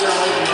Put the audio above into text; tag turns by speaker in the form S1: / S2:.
S1: Brasil.